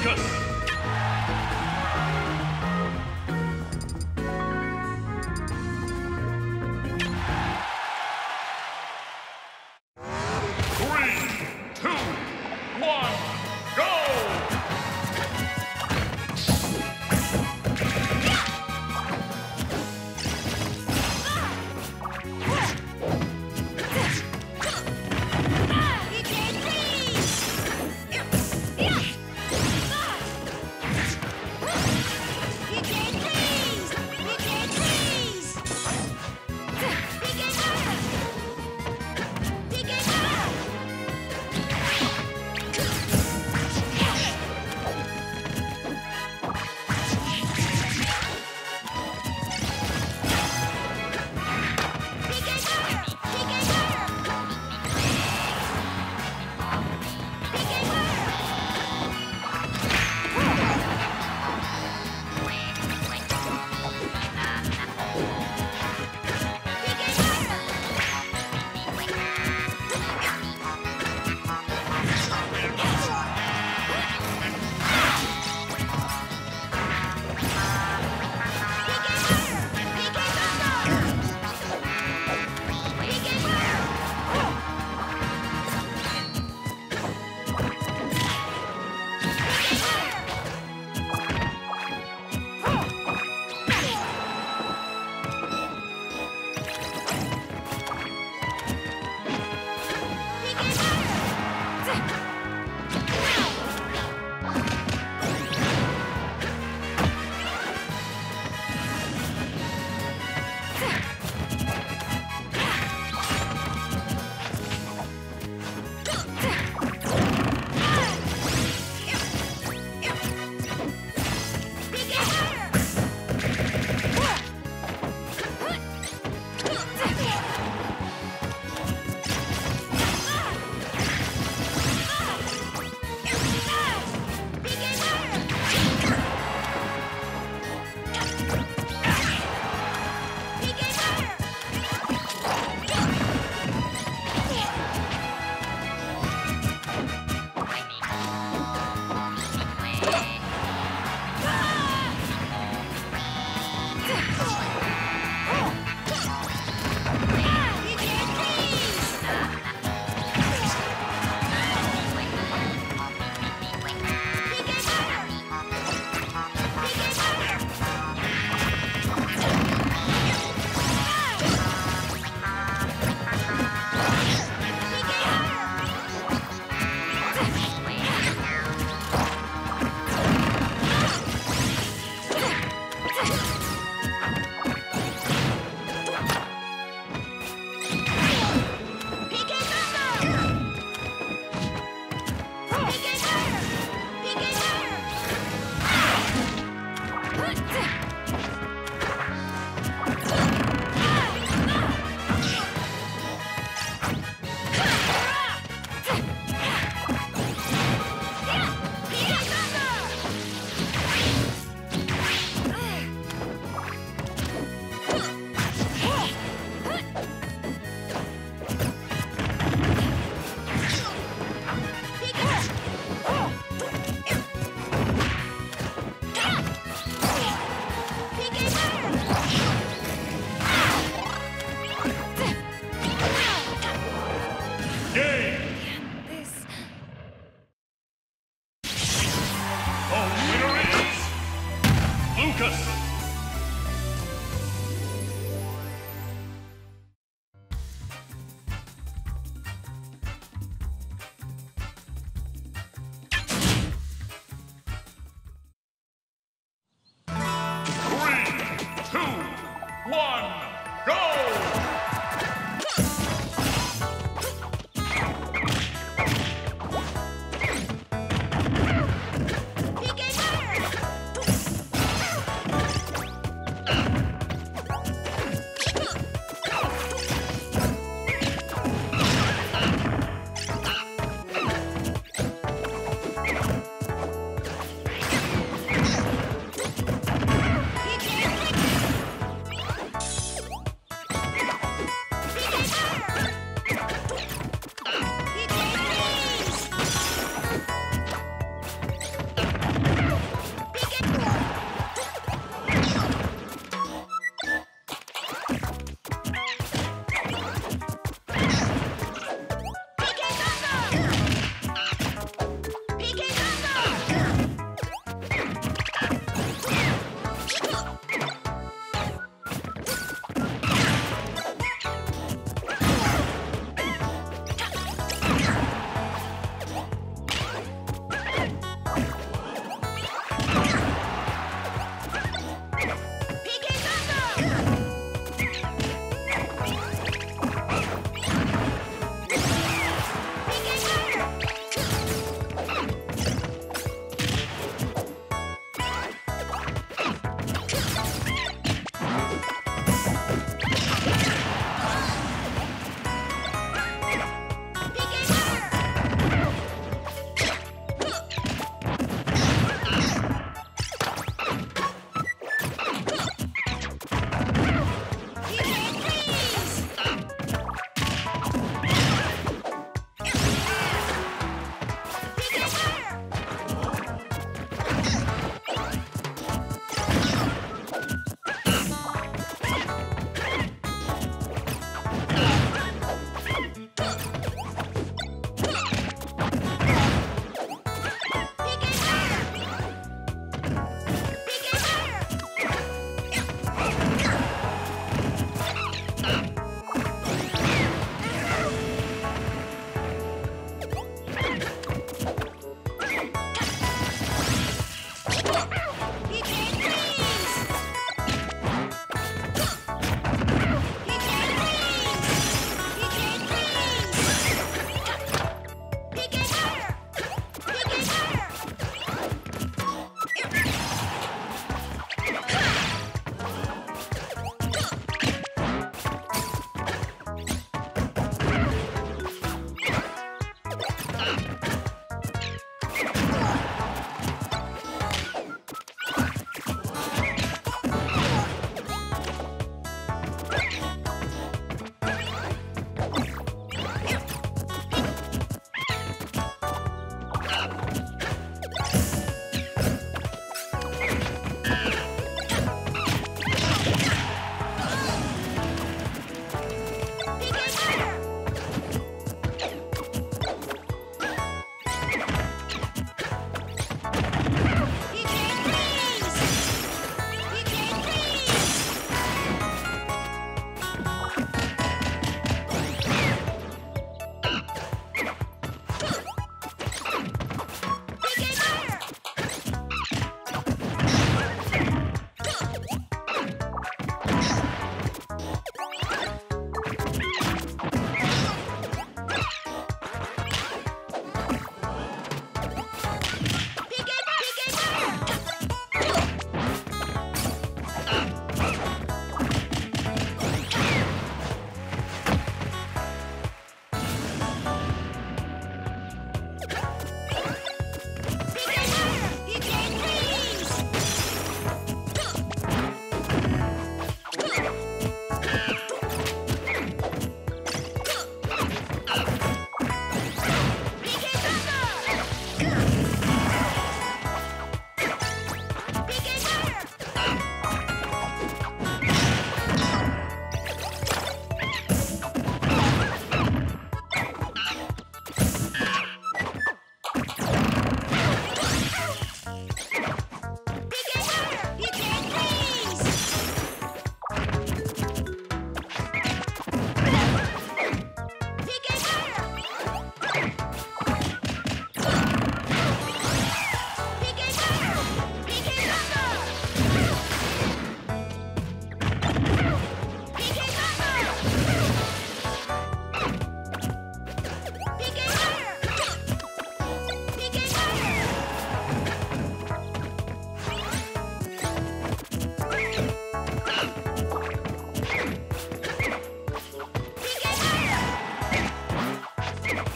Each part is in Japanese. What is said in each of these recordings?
か。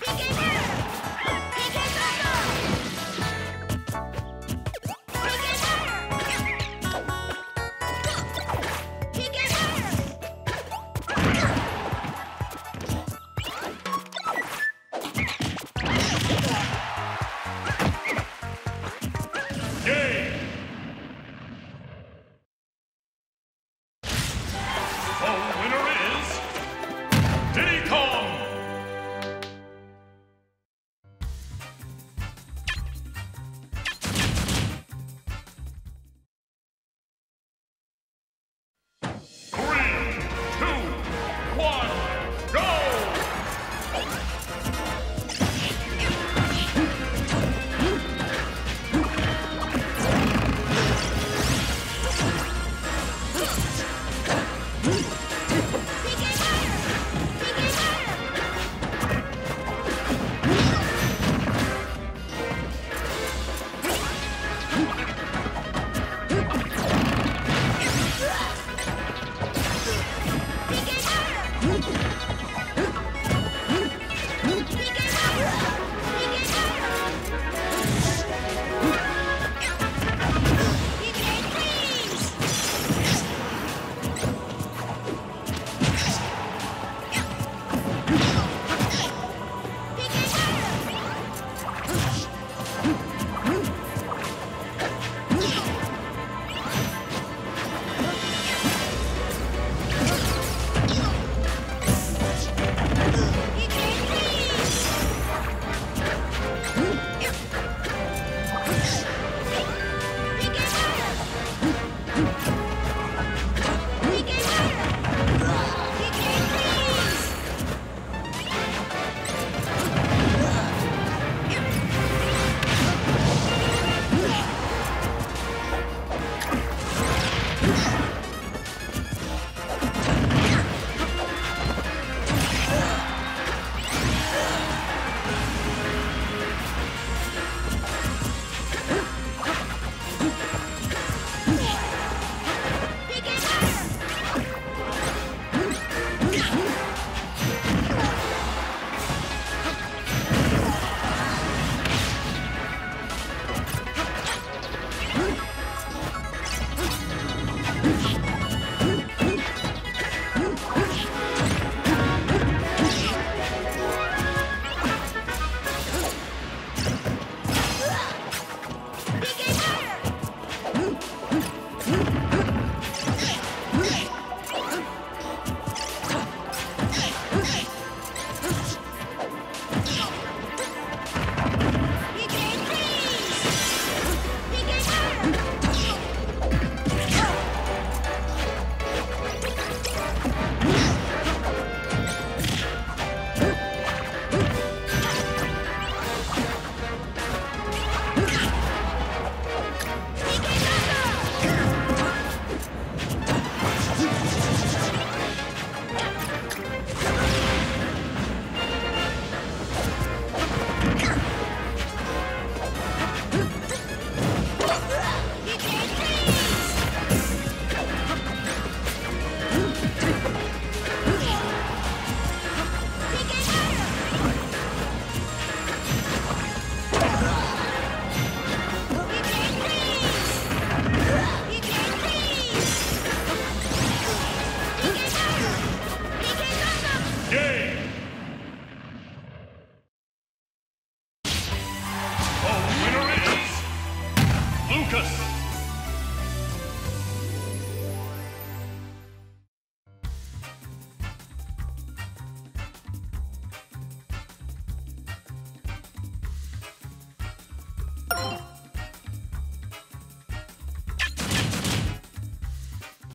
Pick you